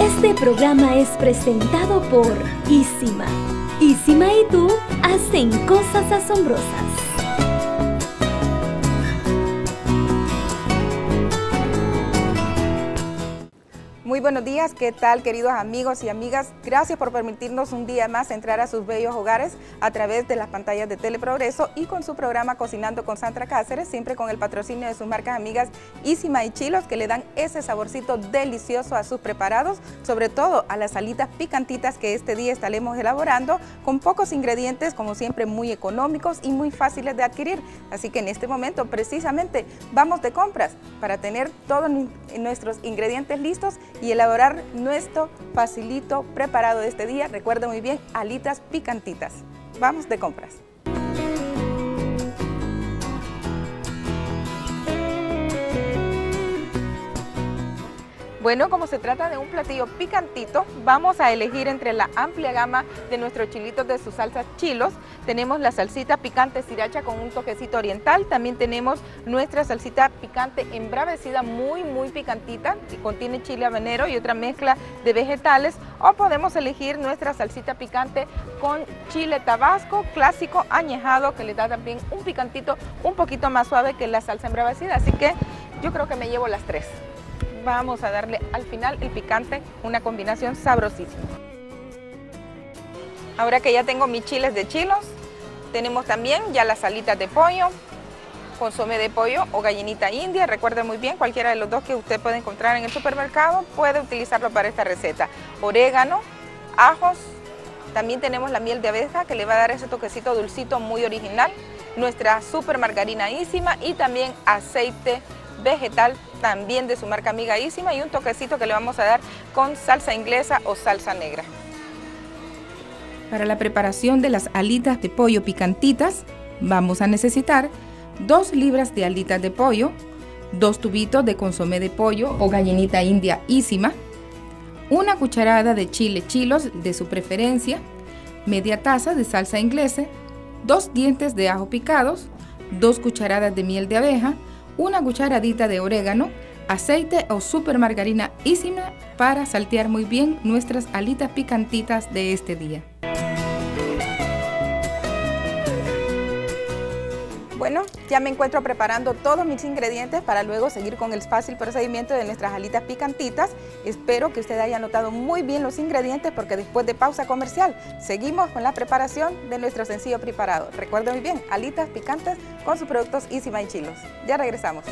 Este programa es presentado por Isima. Isima y tú hacen cosas asombrosas. Muy buenos días, ¿qué tal queridos amigos y amigas? Gracias por permitirnos un día más entrar a sus bellos hogares a través de las pantallas de Teleprogreso y con su programa Cocinando con Sandra Cáceres, siempre con el patrocinio de sus marcas amigas Isima y Chilos que le dan ese saborcito delicioso a sus preparados, sobre todo a las alitas picantitas que este día estaremos elaborando con pocos ingredientes, como siempre muy económicos y muy fáciles de adquirir. Así que en este momento precisamente vamos de compras para tener todos nuestros ingredientes listos y elaborar nuestro facilito preparado de este día. Recuerda muy bien, alitas picantitas. Vamos de compras. Bueno, como se trata de un platillo picantito, vamos a elegir entre la amplia gama de nuestros chilitos de sus salsas chilos. Tenemos la salsita picante sriracha con un toquecito oriental. También tenemos nuestra salsita picante embravecida, muy, muy picantita, que contiene chile habanero y otra mezcla de vegetales. O podemos elegir nuestra salsita picante con chile tabasco clásico añejado, que le da también un picantito un poquito más suave que la salsa embravecida. Así que yo creo que me llevo las tres vamos a darle al final el picante, una combinación sabrosísima. Ahora que ya tengo mis chiles de chilos, tenemos también ya las alitas de pollo, consomé de pollo o gallinita india. Recuerde muy bien, cualquiera de los dos que usted puede encontrar en el supermercado puede utilizarlo para esta receta. Orégano, ajos, también tenemos la miel de abeja que le va a dar ese toquecito dulcito muy original. Nuestra super margarinaísima y también aceite vegetal también de su marca amigaísima y un toquecito que le vamos a dar con salsa inglesa o salsa negra. Para la preparación de las alitas de pollo picantitas vamos a necesitar 2 libras de alitas de pollo, 2 tubitos de consomé de pollo o gallinita india ísima, una cucharada de chile chilos de su preferencia, media taza de salsa inglesa, 2 dientes de ajo picados, 2 cucharadas de miel de abeja, una cucharadita de orégano, aceite o super margarina ísima para saltear muy bien nuestras alitas picantitas de este día. Bueno, ya me encuentro preparando todos mis ingredientes para luego seguir con el fácil procedimiento de nuestras alitas picantitas. Espero que usted haya notado muy bien los ingredientes porque después de pausa comercial seguimos con la preparación de nuestro sencillo preparado. Recuerde muy bien, alitas picantes con sus productos Easy My Chilos. Ya regresamos.